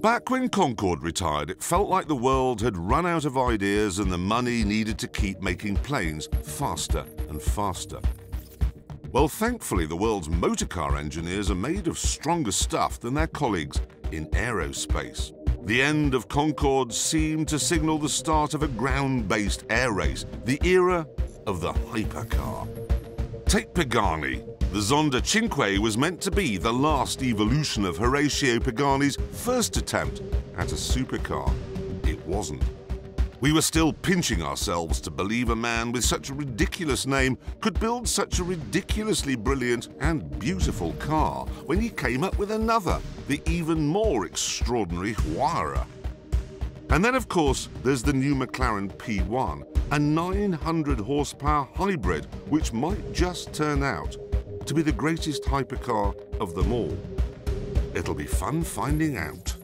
Back when Concorde retired, it felt like the world had run out of ideas and the money needed to keep making planes faster and faster. Well, thankfully, the world's motorcar engineers are made of stronger stuff than their colleagues in aerospace. The end of Concorde seemed to signal the start of a ground-based air race, the era of the hypercar. Take Pagani. The Zonda Cinque was meant to be the last evolution of Horacio Pagani's first attempt at a supercar. It wasn't. We were still pinching ourselves to believe a man with such a ridiculous name could build such a ridiculously brilliant and beautiful car when he came up with another, the even more extraordinary Huayra. And then, of course, there's the new McLaren P1, a 900 horsepower hybrid which might just turn out to be the greatest hypercar of them all. It'll be fun finding out.